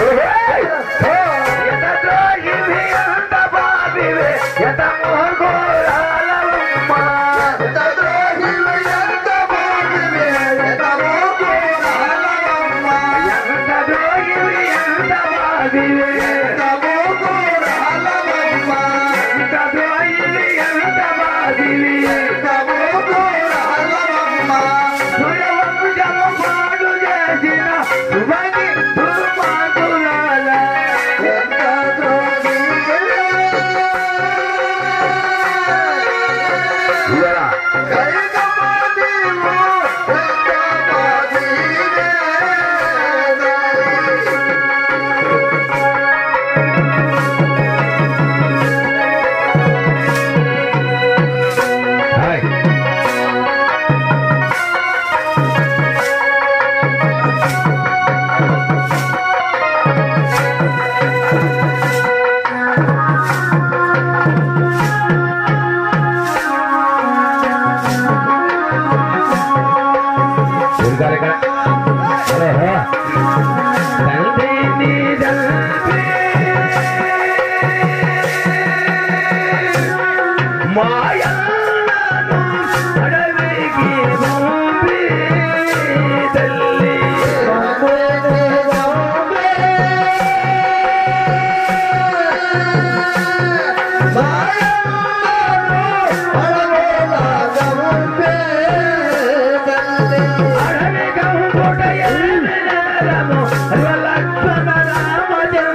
Hey!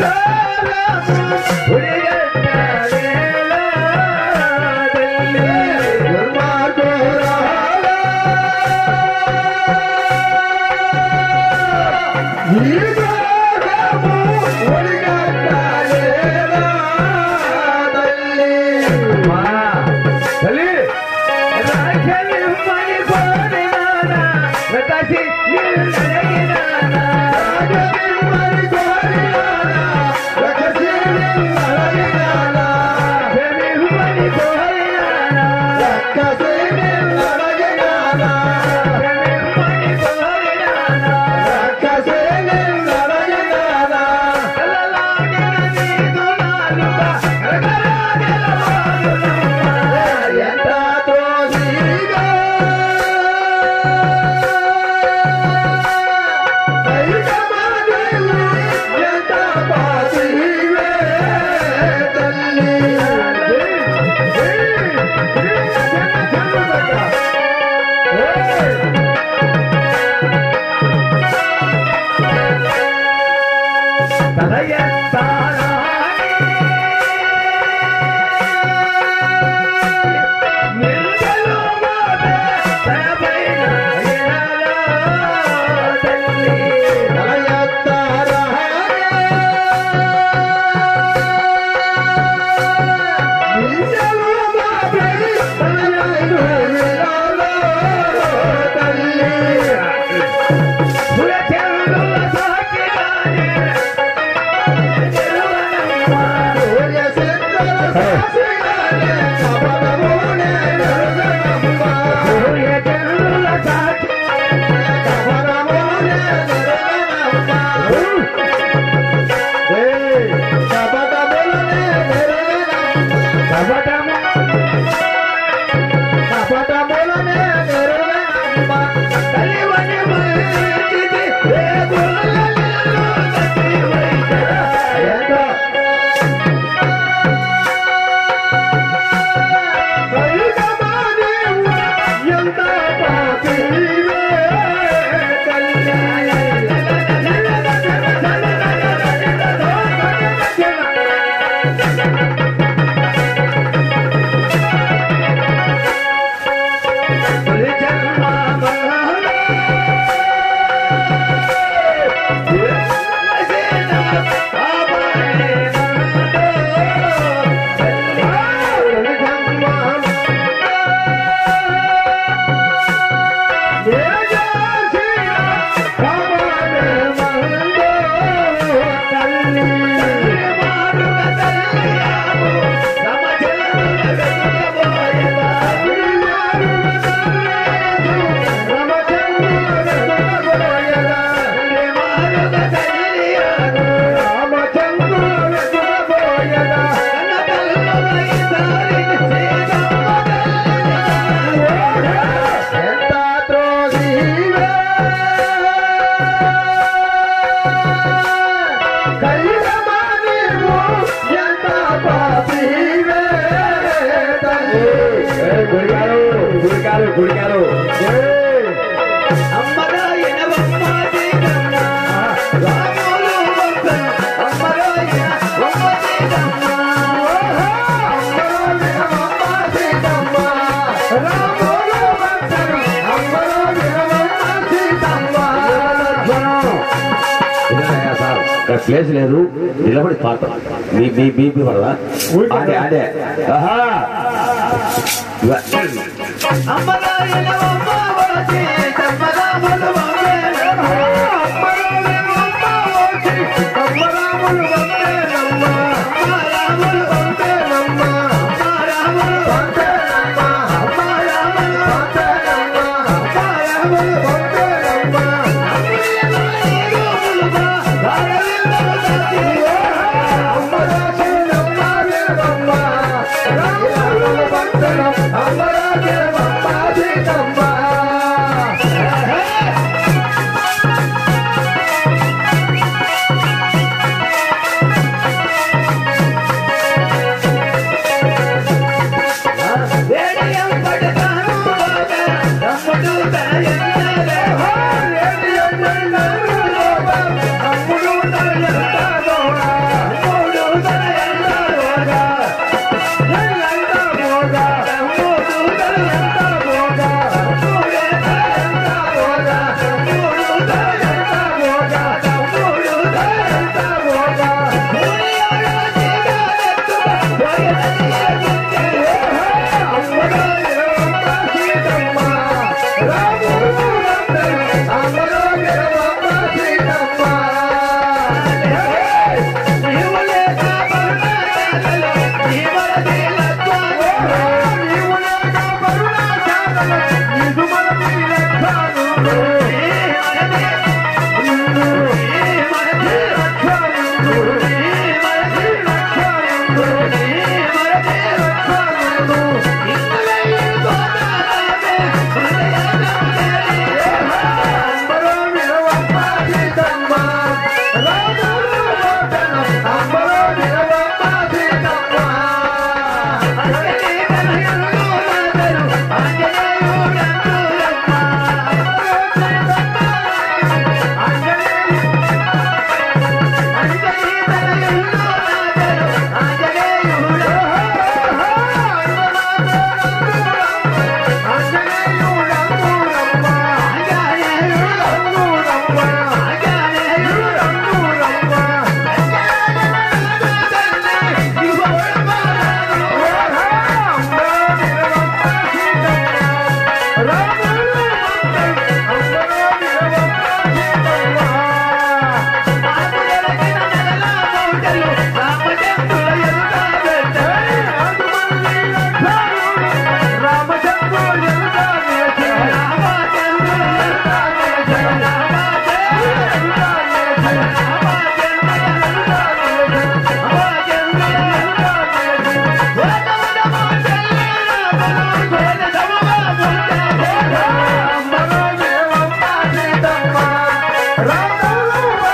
Love you. Thank you. గుడిగారు గుడిగారు place లేదు నిలబడి పాట. మీ బీపీ పడదా అదే అదే ఆహా! Ambas nadie Sagar Sagar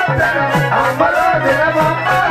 Ambalade, ambalade, ambalade.